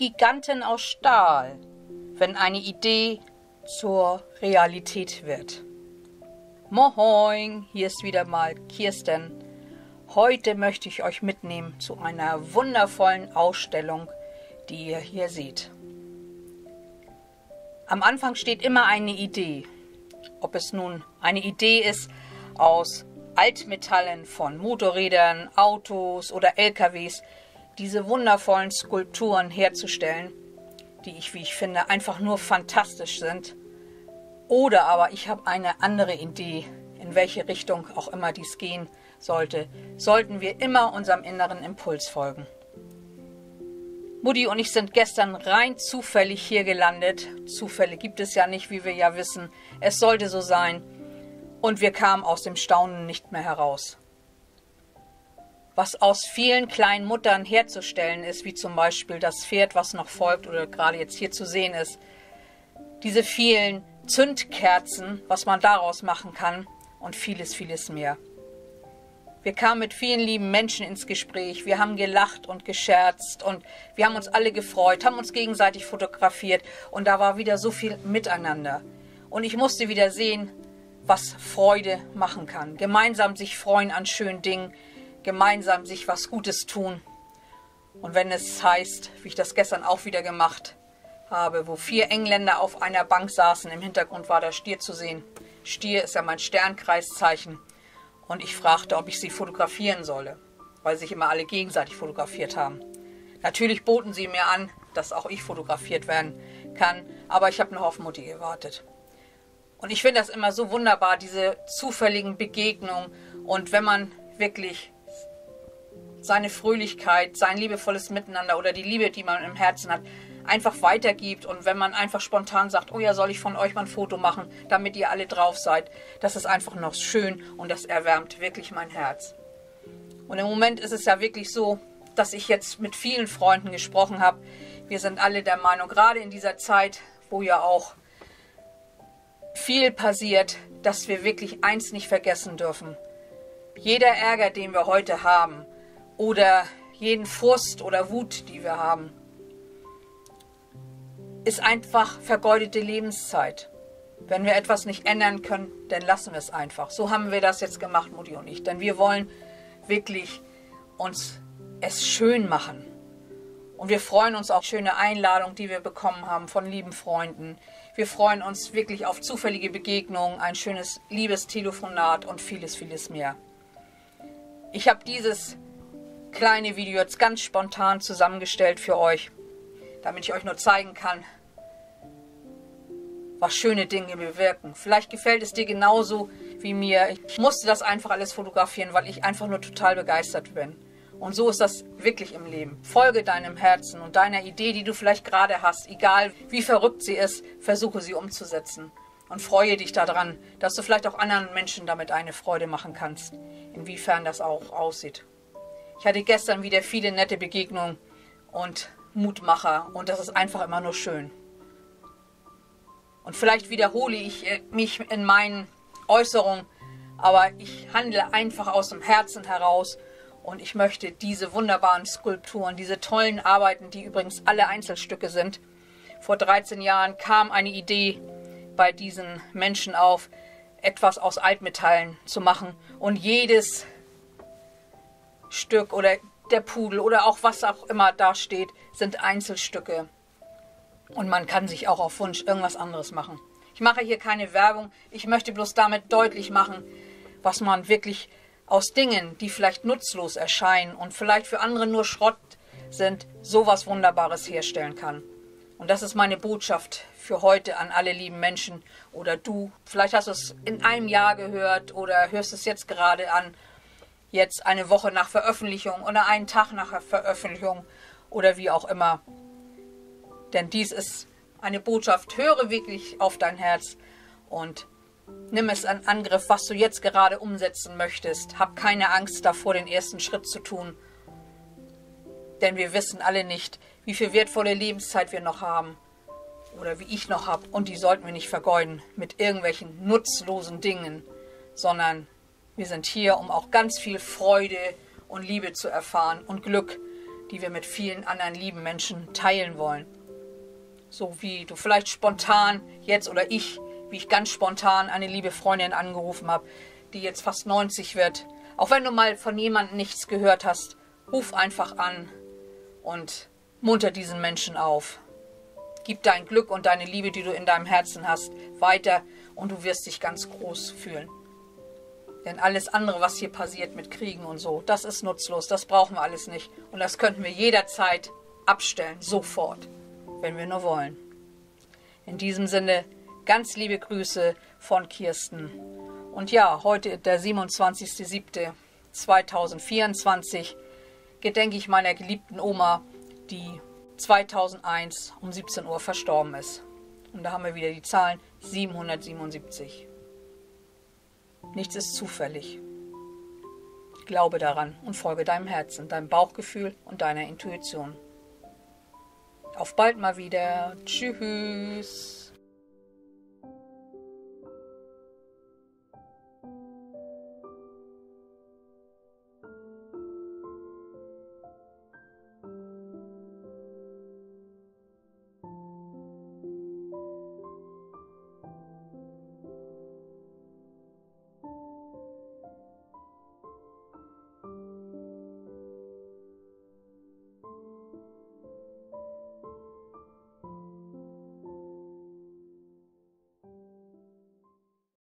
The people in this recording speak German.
Giganten aus Stahl, wenn eine Idee zur Realität wird. Moin, hier ist wieder mal Kirsten. Heute möchte ich euch mitnehmen zu einer wundervollen Ausstellung, die ihr hier seht. Am Anfang steht immer eine Idee. Ob es nun eine Idee ist aus Altmetallen von Motorrädern, Autos oder LKWs, diese wundervollen Skulpturen herzustellen, die ich, wie ich finde, einfach nur fantastisch sind. Oder aber ich habe eine andere Idee, in welche Richtung auch immer dies gehen sollte, sollten wir immer unserem inneren Impuls folgen. Mutti und ich sind gestern rein zufällig hier gelandet. Zufälle gibt es ja nicht, wie wir ja wissen. Es sollte so sein. Und wir kamen aus dem Staunen nicht mehr heraus was aus vielen kleinen Muttern herzustellen ist, wie zum Beispiel das Pferd, was noch folgt oder gerade jetzt hier zu sehen ist. Diese vielen Zündkerzen, was man daraus machen kann und vieles, vieles mehr. Wir kamen mit vielen lieben Menschen ins Gespräch. Wir haben gelacht und gescherzt und wir haben uns alle gefreut, haben uns gegenseitig fotografiert und da war wieder so viel Miteinander. Und ich musste wieder sehen, was Freude machen kann. Gemeinsam sich freuen an schönen Dingen, gemeinsam sich was Gutes tun. Und wenn es heißt, wie ich das gestern auch wieder gemacht habe, wo vier Engländer auf einer Bank saßen, im Hintergrund war der Stier zu sehen. Stier ist ja mein Sternkreiszeichen. Und ich fragte, ob ich sie fotografieren solle, weil sich immer alle gegenseitig fotografiert haben. Natürlich boten sie mir an, dass auch ich fotografiert werden kann, aber ich habe noch auf Mutti gewartet. Und ich finde das immer so wunderbar, diese zufälligen Begegnungen. Und wenn man wirklich seine Fröhlichkeit, sein liebevolles Miteinander oder die Liebe, die man im Herzen hat, einfach weitergibt. Und wenn man einfach spontan sagt, oh ja, soll ich von euch mal ein Foto machen, damit ihr alle drauf seid, das ist einfach noch schön und das erwärmt wirklich mein Herz. Und im Moment ist es ja wirklich so, dass ich jetzt mit vielen Freunden gesprochen habe. Wir sind alle der Meinung, gerade in dieser Zeit, wo ja auch viel passiert, dass wir wirklich eins nicht vergessen dürfen. Jeder Ärger, den wir heute haben, oder jeden Frust oder Wut, die wir haben, ist einfach vergeudete Lebenszeit. Wenn wir etwas nicht ändern können, dann lassen wir es einfach. So haben wir das jetzt gemacht, Mutti und ich. Denn wir wollen wirklich uns es schön machen. Und wir freuen uns auf schöne Einladungen, die wir bekommen haben von lieben Freunden. Wir freuen uns wirklich auf zufällige Begegnungen, ein schönes Liebestelefonat und vieles, vieles mehr. Ich habe dieses kleine Video jetzt ganz spontan zusammengestellt für euch, damit ich euch nur zeigen kann, was schöne Dinge bewirken. Vielleicht gefällt es dir genauso wie mir. Ich musste das einfach alles fotografieren, weil ich einfach nur total begeistert bin. Und so ist das wirklich im Leben. Folge deinem Herzen und deiner Idee, die du vielleicht gerade hast, egal wie verrückt sie ist, versuche sie umzusetzen. Und freue dich daran, dass du vielleicht auch anderen Menschen damit eine Freude machen kannst, inwiefern das auch aussieht. Ich hatte gestern wieder viele nette Begegnungen und Mutmacher und das ist einfach immer nur schön. Und vielleicht wiederhole ich äh, mich in meinen Äußerungen, aber ich handle einfach aus dem Herzen heraus und ich möchte diese wunderbaren Skulpturen, diese tollen Arbeiten, die übrigens alle Einzelstücke sind. Vor 13 Jahren kam eine Idee bei diesen Menschen auf, etwas aus Altmetallen zu machen und jedes Stück oder der Pudel oder auch was auch immer da steht, sind Einzelstücke. Und man kann sich auch auf Wunsch irgendwas anderes machen. Ich mache hier keine Werbung. Ich möchte bloß damit deutlich machen, was man wirklich aus Dingen, die vielleicht nutzlos erscheinen und vielleicht für andere nur Schrott sind, sowas Wunderbares herstellen kann. Und das ist meine Botschaft für heute an alle lieben Menschen oder du. Vielleicht hast du es in einem Jahr gehört oder hörst es jetzt gerade an jetzt eine Woche nach Veröffentlichung oder einen Tag nach Veröffentlichung oder wie auch immer. Denn dies ist eine Botschaft. Höre wirklich auf dein Herz und nimm es an Angriff, was du jetzt gerade umsetzen möchtest. Hab keine Angst davor, den ersten Schritt zu tun. Denn wir wissen alle nicht, wie viel wertvolle Lebenszeit wir noch haben. Oder wie ich noch habe. Und die sollten wir nicht vergeuden mit irgendwelchen nutzlosen Dingen, sondern wir sind hier, um auch ganz viel Freude und Liebe zu erfahren und Glück, die wir mit vielen anderen lieben Menschen teilen wollen. So wie du vielleicht spontan jetzt oder ich, wie ich ganz spontan eine liebe Freundin angerufen habe, die jetzt fast 90 wird. Auch wenn du mal von jemandem nichts gehört hast, ruf einfach an und munter diesen Menschen auf. Gib dein Glück und deine Liebe, die du in deinem Herzen hast, weiter und du wirst dich ganz groß fühlen. Denn alles andere, was hier passiert mit Kriegen und so, das ist nutzlos, das brauchen wir alles nicht. Und das könnten wir jederzeit abstellen, sofort, wenn wir nur wollen. In diesem Sinne, ganz liebe Grüße von Kirsten. Und ja, heute der 27.07.2024 gedenke ich meiner geliebten Oma, die 2001 um 17 Uhr verstorben ist. Und da haben wir wieder die Zahlen 777. Nichts ist zufällig. Glaube daran und folge deinem Herzen, deinem Bauchgefühl und deiner Intuition. Auf bald mal wieder. Tschüss.